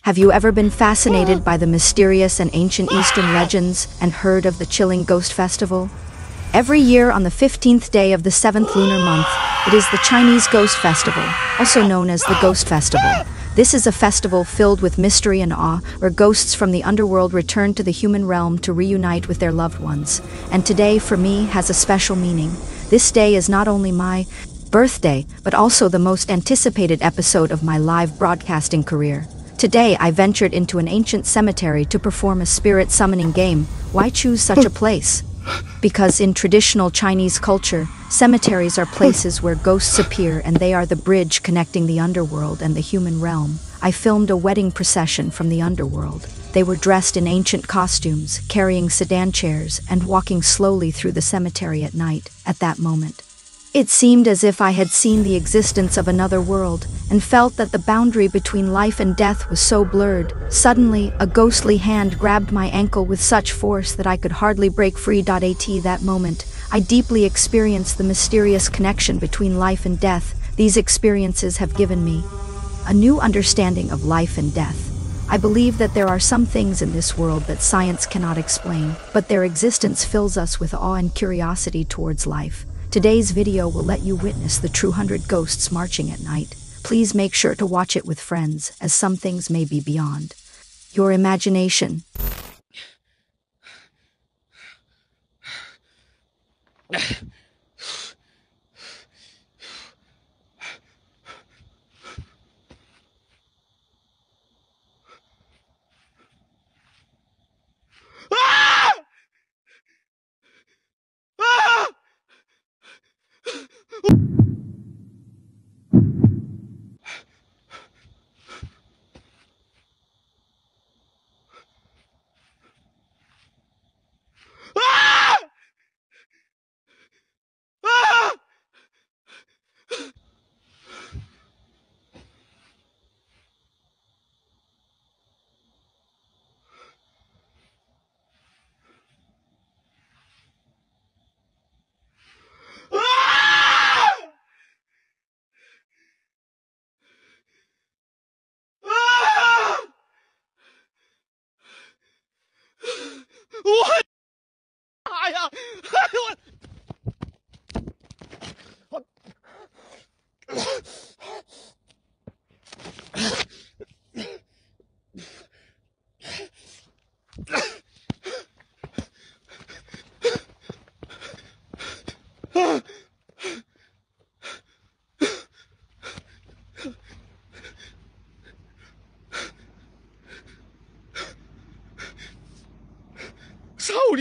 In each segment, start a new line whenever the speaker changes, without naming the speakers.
Have you ever been fascinated oh. by the mysterious and ancient Eastern legends and heard of the chilling Ghost Festival? Every year on the 15th day of the seventh lunar month, it is the Chinese Ghost Festival, also known as the Ghost Festival. This is a festival filled with mystery and awe, where ghosts from the underworld return to the human realm to reunite with their loved ones. And today, for me, has a special meaning. This day is not only my birthday, but also the most anticipated episode of my live broadcasting career. Today, I ventured into an ancient cemetery to perform a spirit summoning game. Why choose such a hmm. place? Because in traditional Chinese culture, cemeteries are places where ghosts appear and they are the bridge connecting the underworld and the human realm. I filmed a wedding procession from the underworld. They were dressed in ancient costumes, carrying sedan chairs, and walking slowly through the cemetery at night, at that moment. It seemed as if I had seen the existence of another world and felt that the boundary between life and death was so blurred. Suddenly, a ghostly hand grabbed my ankle with such force that I could hardly break free. At that moment, I deeply experienced the mysterious connection between life and death. These experiences have given me a new understanding of life and death. I believe that there are some things in this world that science cannot explain, but their existence fills us with awe and curiosity towards life. Today's video will let you witness the true hundred ghosts marching at night. Please make sure to watch it with friends, as some things may be beyond your imagination.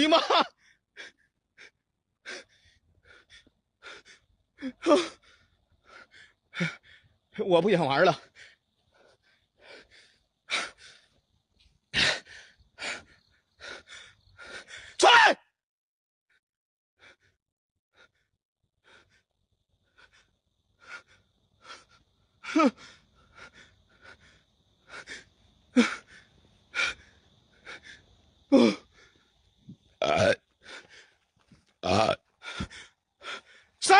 你妈！我不想玩了。出来！哼！啊啊！谁？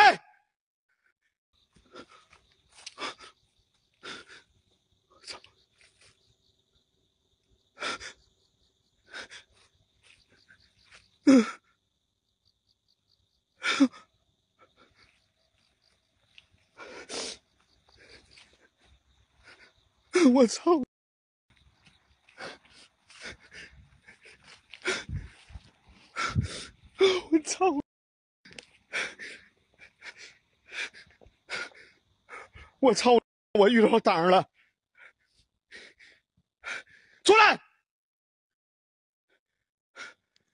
我操！我操！我操！我遇到挡了！出来！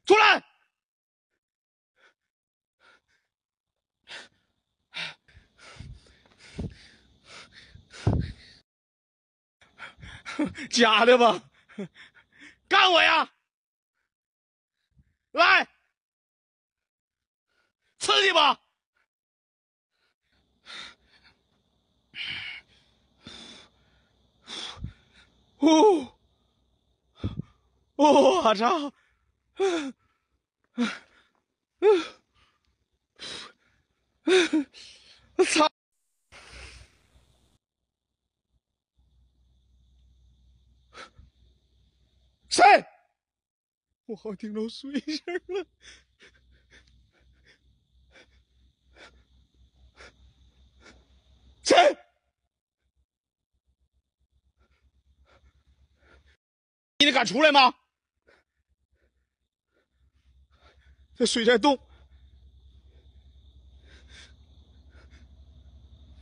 出来！假的吧？干我呀！来！刺激吧！哦，我操！我 操操！我好像听到水声了。谁？你得敢出来吗？这水在动，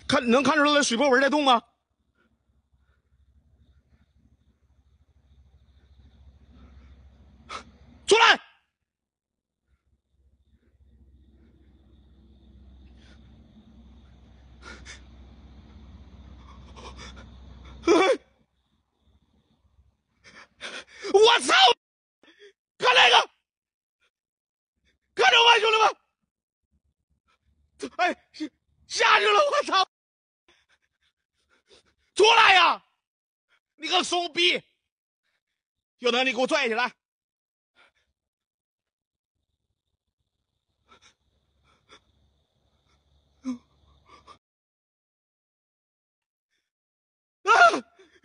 看能看出来水波纹在动吗？出来！我操！看那个，看着我兄弟们！哎，下去了！我操！出来呀！你个怂逼！有能力给我拽起来！啊！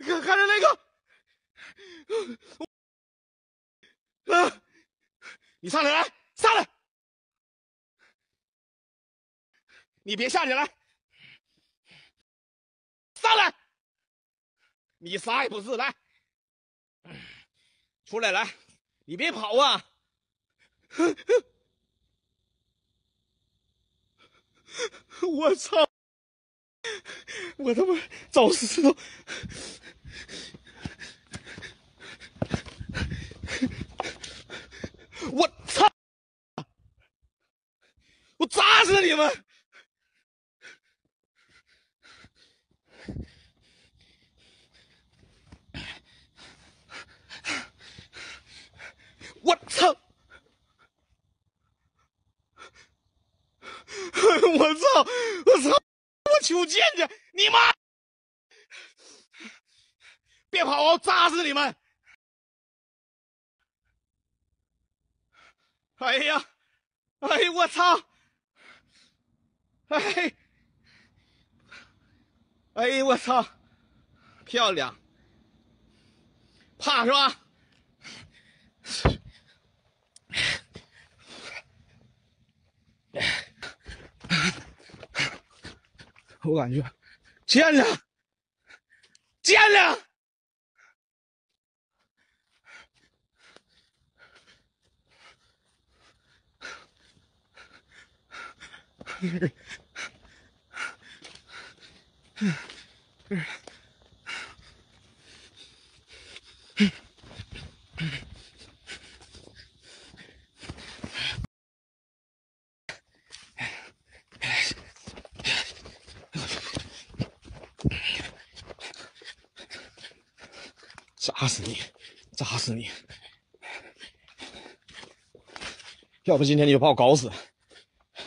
看看着那个，啊！你上来来，上来！你别下去来，上来！你啥也不是，来，出来来，你别跑啊！我操！我他妈找死都！我操！我砸死你们！我操！我操！我操！我求见去！你妈！别跑，我扎死你们！哎呀！哎我操！哎！哎我操！漂亮！怕是吧？我感觉见了，见了。砸死你！砸死你！要不今天你就把我搞死！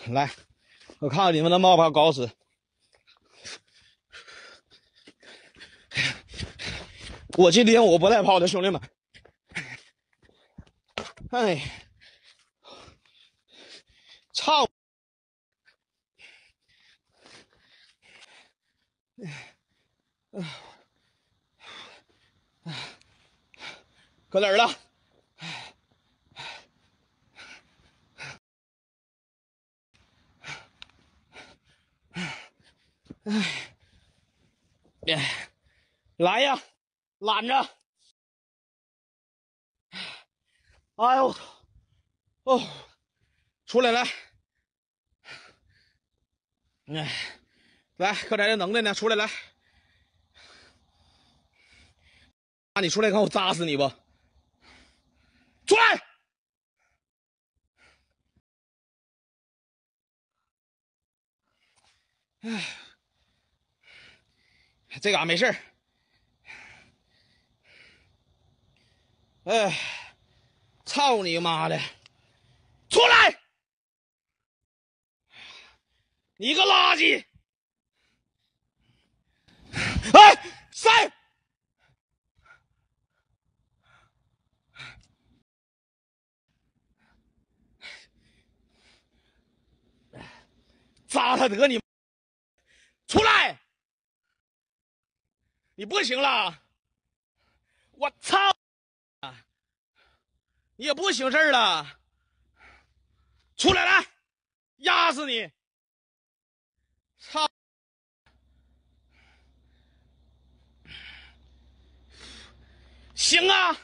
来，我看看你们能把我搞死！我今天我不带跑的，兄弟们！哎，操！搁哪儿了？哎，哎来呀，揽着！哎呦我操！哦，出来来！哎，来，可点这能耐呢，出来来！那你出来看我扎死你不？出来！哎，这嘎没事。哎，操你妈的！出来！你个垃圾！哎，谁！杀他得你。出来！你不行了。我操！你也不行事了。出来来！压死你！操！行啊！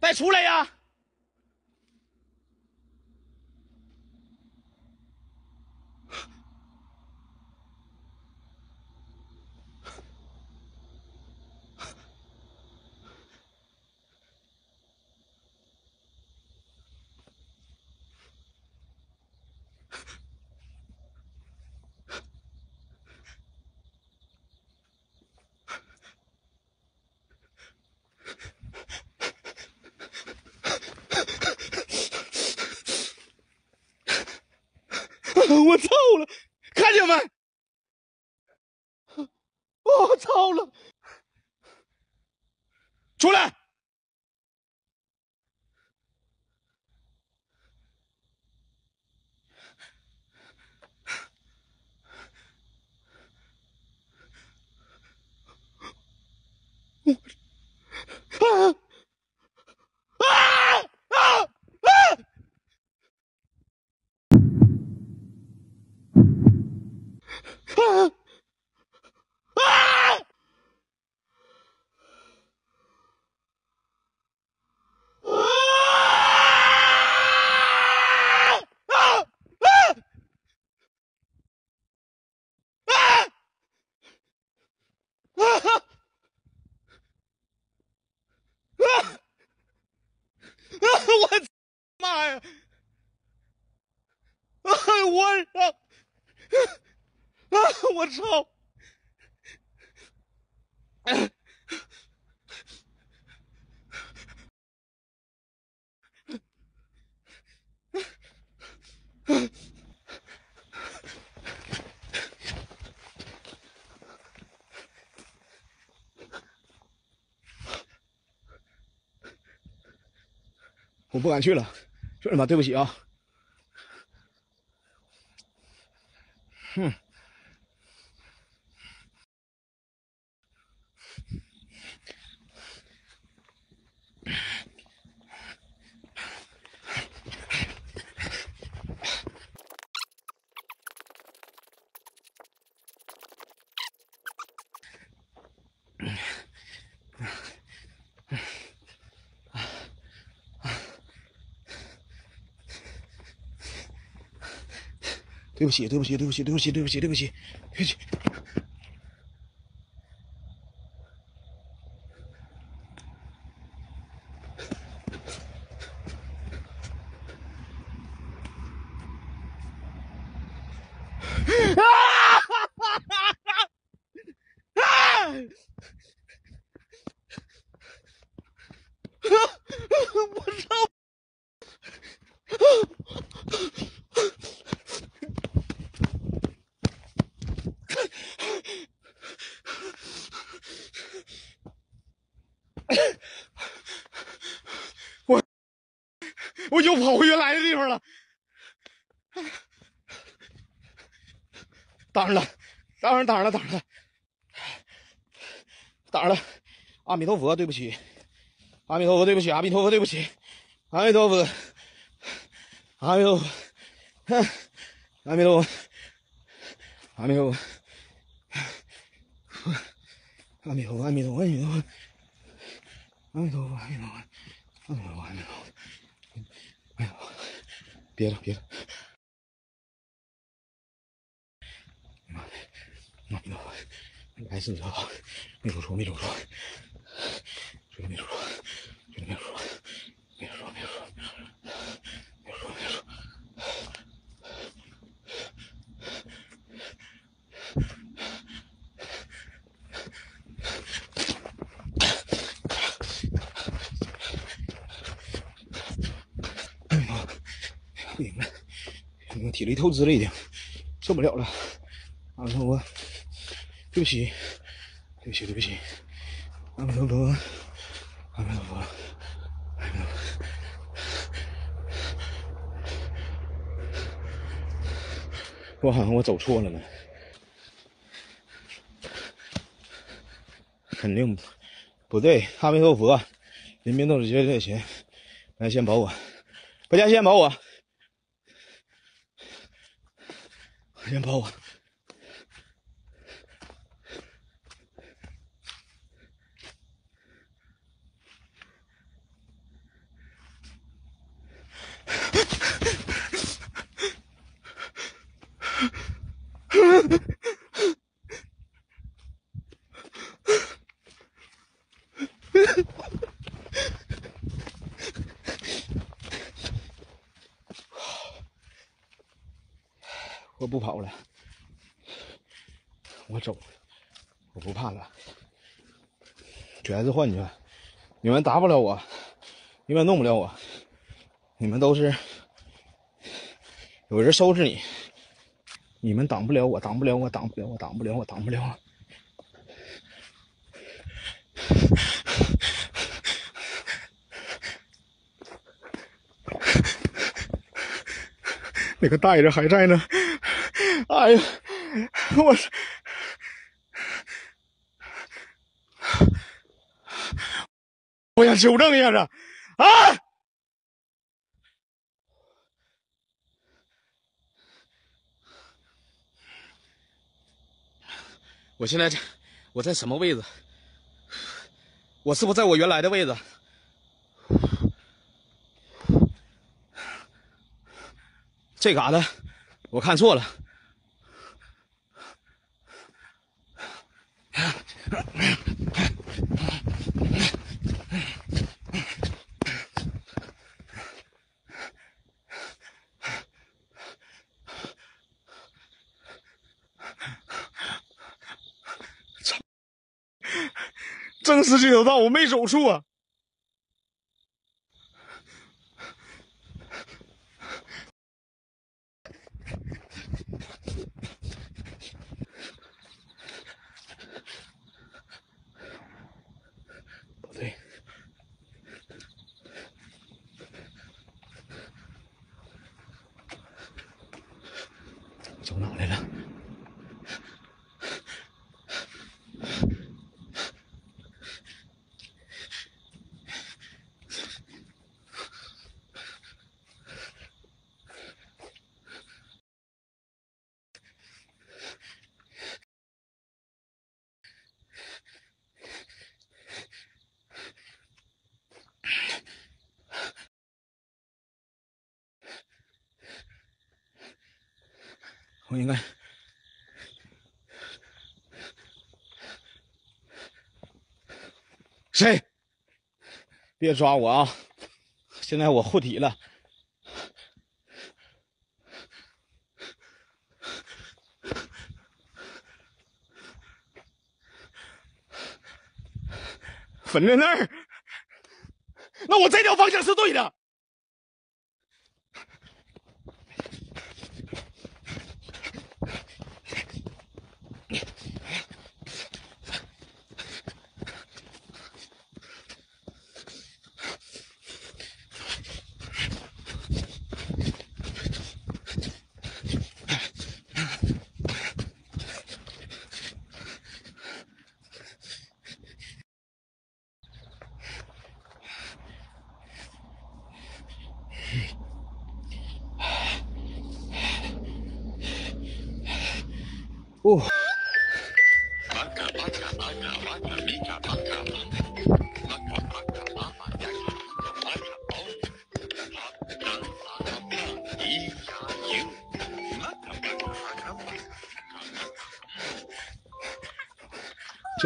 再出来呀！我操了看见没？我 操了！出来！我操我不敢去了兄弟们对不起啊。对不起，对不起，对不起，对不起，对不起，对不起，对不起。挡上了，挡上挡上了挡上了，挡上了！阿弥陀佛，对不起，阿弥陀佛，对不起，阿弥陀佛，对不起，阿弥陀佛，阿弥陀佛，阿弥陀佛，阿弥陀佛，阿弥陀佛，阿弥陀佛，阿弥陀佛，阿弥陀佛，阿弥陀佛，阿弥陀佛，阿弥陀佛，别了，别了。阿弥陀佛，该死的啊！没说错，没说错，绝对没说错，绝对没说错，没说错，没说错，没说错，没说错。哎呀，不行了，已经体力透支了，已经受不了了。对不起，对不起，对不起，阿弥陀佛，阿弥陀佛，阿弥陀佛。我好像我走错了呢，肯定不对。阿弥陀佛，人民都是觉得钱，来，先保我，国家先保我，先保我。我不跑了，我走，我不怕了，全是幻觉，你们打不了我，你们弄不了我，你们都是有人收拾你，你们挡不了我，挡不了我，挡不了我，挡不了我，挡不了我。那个带着还在呢，哎呀，我，我想纠正一下子，啊！我现在这我在什么位置？我是不是在我原来的位置？这嘎达我看错了。操！生死这条道我没走错。应该谁？别抓我啊！现在我护体了。粉在那儿，那我这条方向是对的。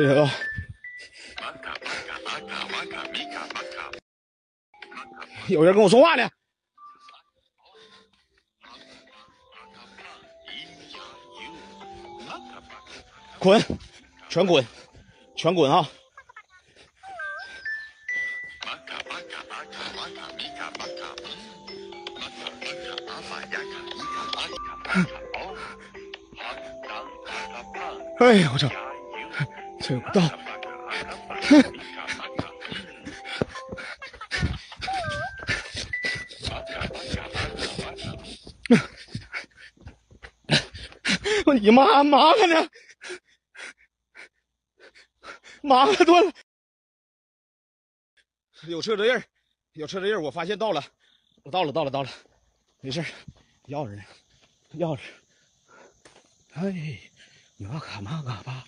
这个有人跟我说话呢。滚，全滚，全滚啊！哎呀，我操，这有个道。我你妈麻烦呢？麻烦多了，有车辙印，有车辙印我发现到了，我到了，到了，到了，没事钥匙呢，钥匙。哎，马卡马卡吧，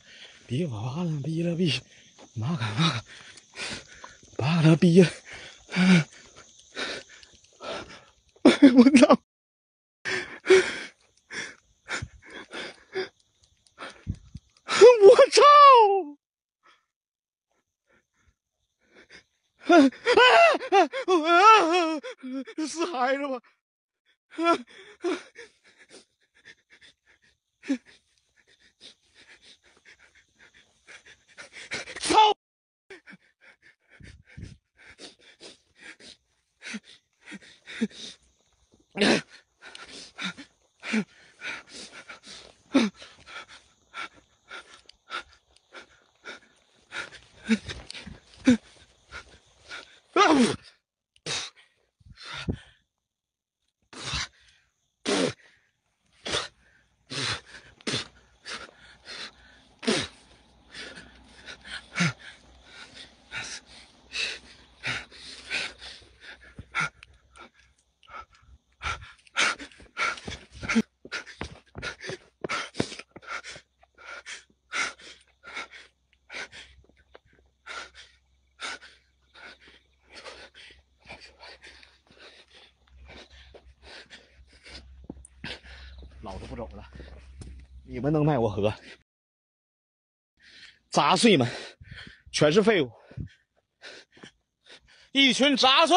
逼我巴了逼了比，马卡马卡，巴了比了。哎，我操！Ugh. 我都不走了，你们能奈我何？杂碎们，全是废物，一群杂碎！